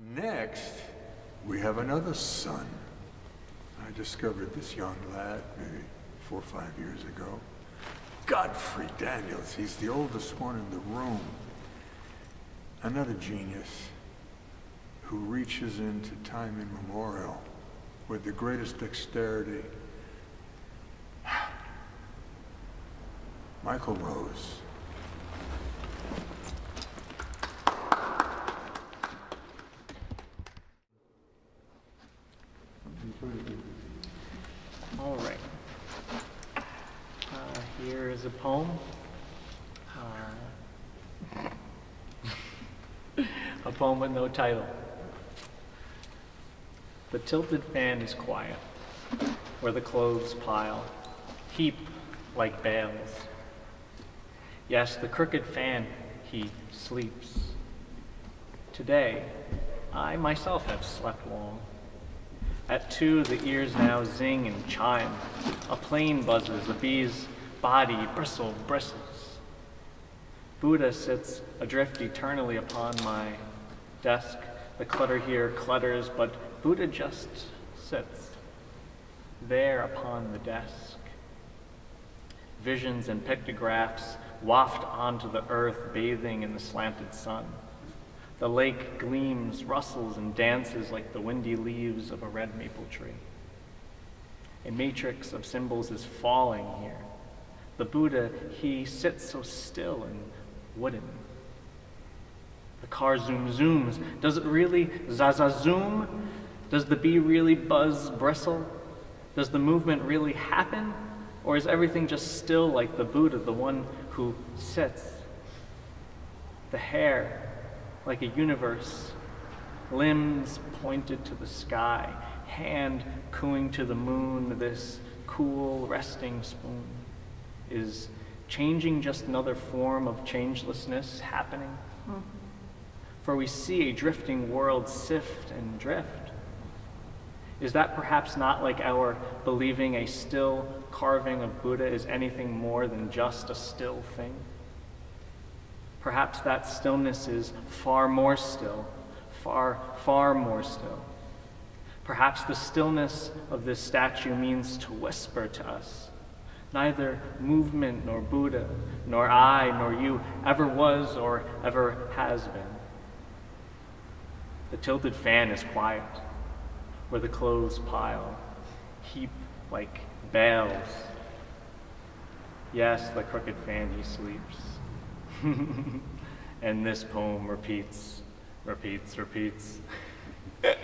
Next, we have another son. I discovered this young lad maybe four or five years ago. Godfrey Daniels. He's the oldest one in the room. Another genius who reaches into time immemorial with the greatest dexterity. Michael Rose. All right. Uh, here is a poem. Uh, a poem with no title. The tilted fan is quiet, where the clothes pile, heap like bales. Yes, the crooked fan, he sleeps. Today, I myself have slept long. At two, the ears now zing and chime. A plane buzzes, a bee's body bristle bristles. Buddha sits adrift eternally upon my desk. The clutter here clutters, but Buddha just sits there upon the desk. Visions and pictographs waft onto the earth, bathing in the slanted sun. The lake gleams, rustles, and dances like the windy leaves of a red maple tree. A matrix of symbols is falling here. The Buddha, he sits so still and wooden. The car zoom zooms. Does it really zaza zoom? Does the bee really buzz bristle? Does the movement really happen? Or is everything just still like the Buddha, the one who sits? The hair, like a universe, limbs pointed to the sky, hand cooing to the moon, this cool resting spoon. Is changing just another form of changelessness happening? Mm-hmm. For we see a drifting world sift and drift. Is that perhaps not like our believing a still carving of Buddha is anything more than just a still thing? Perhaps that stillness is far more still, far, far more still. Perhaps the stillness of this statue means to whisper to us. Neither movement nor Buddha, nor I nor you ever was or ever has been. The tilted fan is quiet, where the clothes pile, heap like bales. Yes, the crooked fan he sleeps. and this poem repeats, repeats, repeats. I,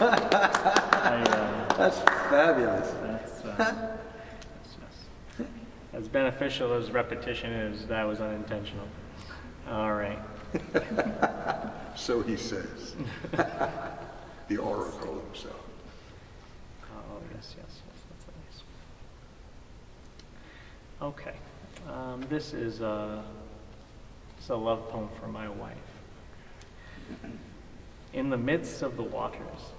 uh, that's fabulous. That's, uh, that's just, as beneficial as repetition is, that was unintentional. All right. so he says. the oracle himself. Oh, yes, yes, yes. That's nice. Okay. Um, this is a, is a love poem for my wife. In the midst of the waters,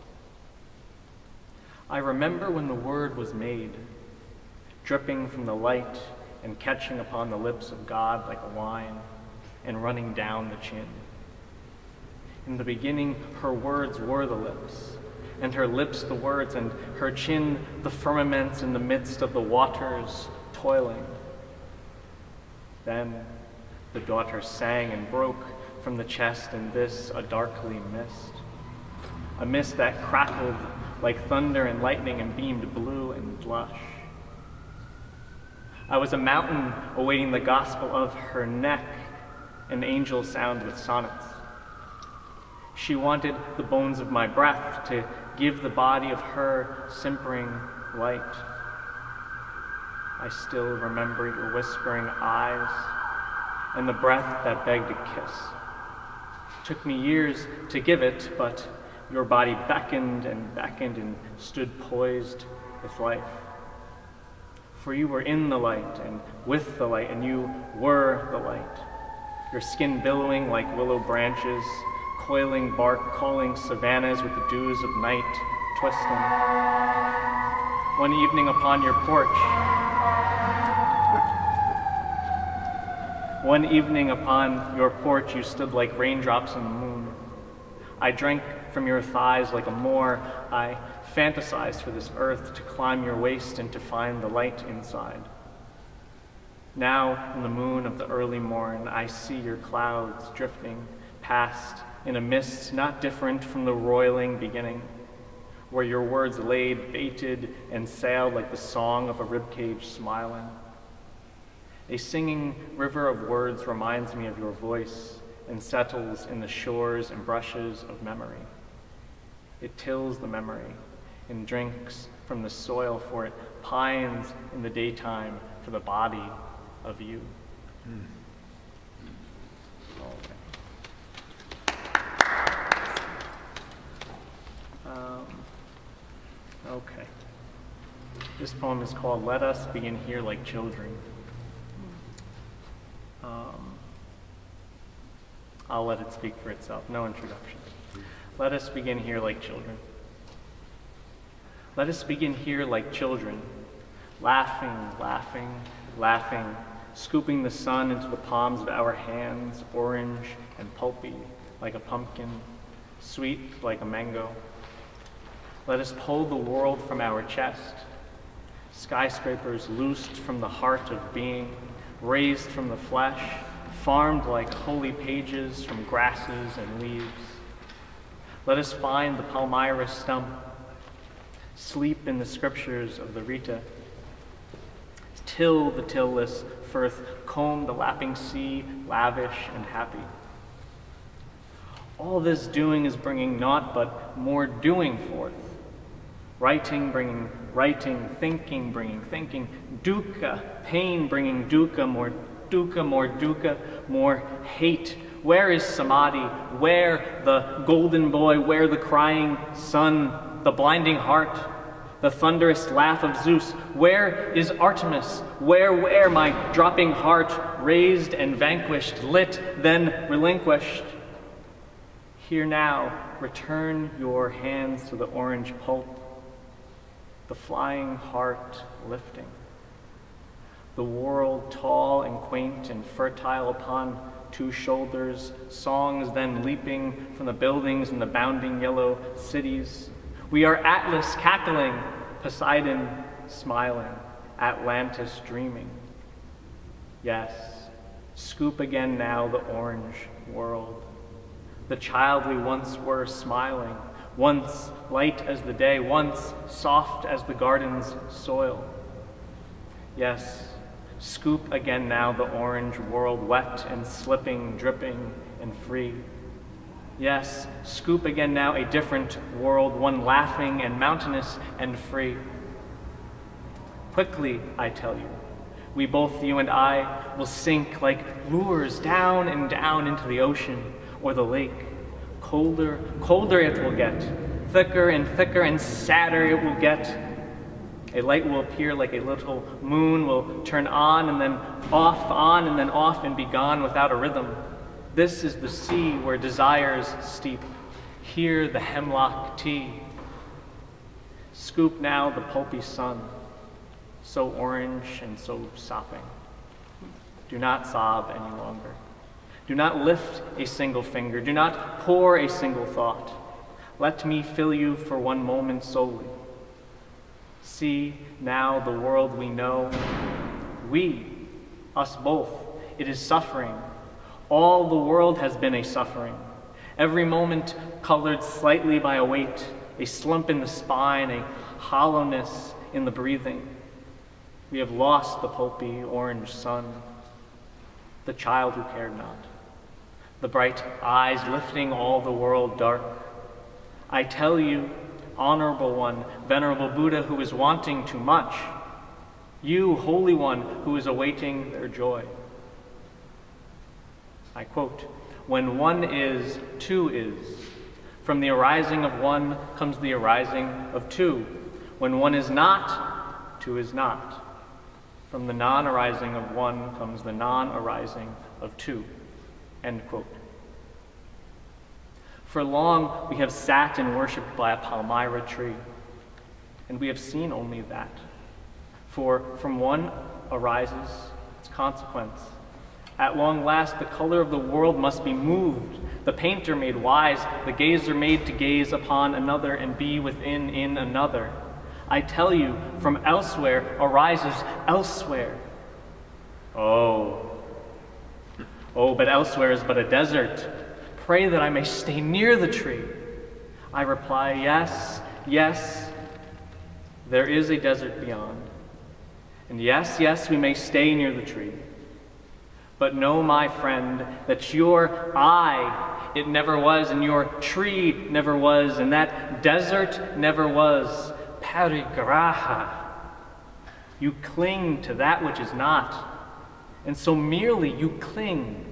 I remember when the word was made, dripping from the light and catching upon the lips of God like a wine and running down the chin. In the beginning, her words were the lips, and her lips the words, and her chin the firmaments in the midst of the waters toiling. Then the daughter sang and broke from the chest, and this a darkly mist, a mist that crackled like thunder and lightning and beamed blue and blush. I was a mountain awaiting the gospel of her neck, an angel sound with sonnets. She wanted the bones of my breath to give the body of her simpering light. I still remember your whispering eyes and the breath that begged a kiss. It took me years to give it, but your body beckoned and beckoned and stood poised with life. For you were in the light and with the light, and you were the light. Your skin billowing like willow branches, coiling bark calling savannas with the dews of night twisting. One evening upon your porch, One evening upon your porch, you stood like raindrops in the moon, I drank from your thighs like a Moor. I fantasized for this earth to climb your waist and to find the light inside. Now, in the moon of the early morn, I see your clouds drifting past in a mist not different from the roiling beginning, where your words laid, baited, and sailed like the song of a ribcage smiling. A singing river of words reminds me of your voice and settles in the shores and brushes of memory. It tills the memory and drinks from the soil, for it pines in the daytime for the body of you. Mm. Um, okay. This poem is called Let Us Begin Here Like Children. Um, I'll let it speak for itself. No introduction. Let us begin here like children. Let us begin here like children, laughing, laughing, laughing, scooping the sun into the palms of our hands, orange and pulpy like a pumpkin, sweet like a mango. Let us pull the world from our chest, skyscrapers loosed from the heart of being, raised from the flesh, farmed like holy pages from grasses and leaves. Let us find the palmyra stump, sleep in the scriptures of the Rita, till the tillless firth, comb the lapping sea, lavish and happy. All this doing is bringing naught but more doing forth. Writing, bringing writing, thinking, bringing thinking, dukkha, pain, bringing dukkha, more dukkha, more dukkha, more hate. Where is samadhi? Where the golden boy? Where the crying sun? The blinding heart? The thunderous laugh of Zeus? Where is Artemis? Where, where my dropping heart, raised and vanquished, lit, then relinquished? Here now, return your hands to the orange pulp the flying heart lifting, the world tall and quaint and fertile upon two shoulders, songs then leaping from the buildings in the bounding yellow cities. We are Atlas cackling, Poseidon smiling, Atlantis dreaming. Yes, scoop again now the orange world. The child we once were smiling, once light as the day, once soft as the garden's soil. Yes, scoop again now the orange world, wet and slipping, dripping and free. Yes, scoop again now a different world, one laughing and mountainous and free. Quickly, I tell you, we both, you and I, will sink like lures down and down into the ocean or the lake colder, colder it will get. Thicker and thicker and sadder it will get. A light will appear like a little moon, will turn on and then off, on and then off, and be gone without a rhythm. This is the sea where desires steep. Hear the hemlock tea. Scoop now the pulpy sun, so orange and so sopping. Do not sob any longer. Do not lift a single finger. Do not pour a single thought. Let me fill you for one moment solely. See now the world we know. We, us both, it is suffering. All the world has been a suffering. Every moment colored slightly by a weight, a slump in the spine, a hollowness in the breathing. We have lost the pulpy orange sun, the child who cared not the bright eyes lifting all the world dark. I tell you, honorable one, venerable Buddha who is wanting too much, you, holy one, who is awaiting their joy. I quote, when one is, two is. From the arising of one comes the arising of two. When one is not, two is not. From the non arising of one comes the non arising of two. End quote. For long we have sat and worshipped by a palmyra tree, and we have seen only that. For from one arises its consequence. At long last, the color of the world must be moved, the painter made wise, the gazer made to gaze upon another and be within in another. I tell you, from elsewhere arises elsewhere. Oh, oh, but elsewhere is but a desert. Pray that I may stay near the tree. I reply, Yes, yes, there is a desert beyond. And yes, yes, we may stay near the tree. But know, my friend, that your I, it never was, and your tree never was, and that desert never was. Parigraha. You cling to that which is not, and so merely you cling.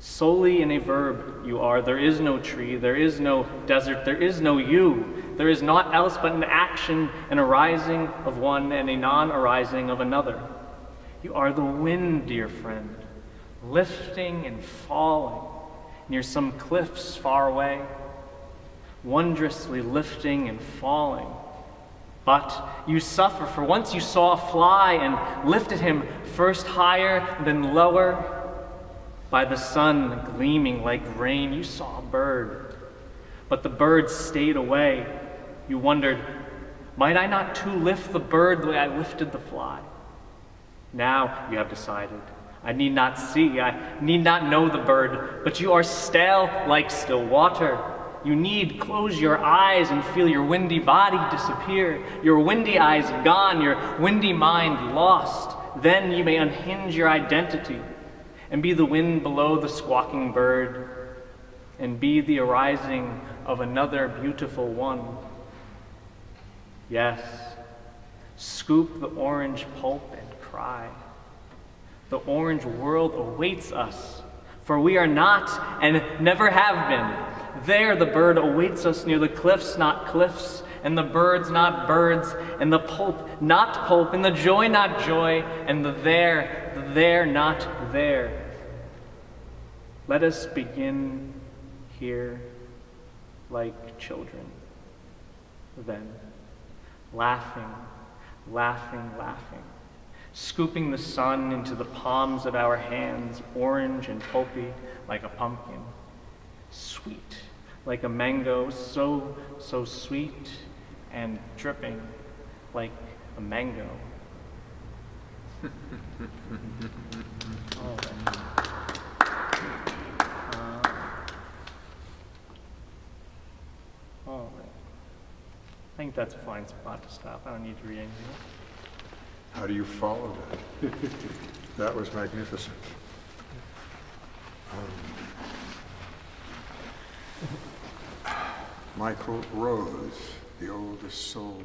Solely in a verb you are. There is no tree, there is no desert, there is no you. There is naught else but an action, an arising of one, and a non arising of another. You are the wind, dear friend, lifting and falling near some cliffs far away, wondrously lifting and falling. But you suffer, for once you saw a fly and lifted him first higher, then lower. By the sun gleaming like rain, you saw a bird. But the bird stayed away. You wondered, might I not too lift the bird the way I lifted the fly? Now you have decided. I need not see, I need not know the bird, but you are stale like still water. You need close your eyes and feel your windy body disappear, your windy eyes gone, your windy mind lost. Then you may unhinge your identity and be the wind below the squawking bird and be the arising of another beautiful one. Yes, scoop the orange pulp and cry. The orange world awaits us, for we are not and never have been. There the bird awaits us near the cliffs, not cliffs, and the birds, not birds, and the pulp, not pulp, and the joy, not joy, and the there, the there, not there. Let us begin here like children, then, laughing, laughing, laughing. Scooping the sun into the palms of our hands, orange and pulpy like a pumpkin, sweet like a mango, so, so sweet and dripping like a mango. oh, oh, I think that's a fine spot to stop. I don't need to read anything. How do you follow that? that was magnificent. Michael Rose, the oldest soul.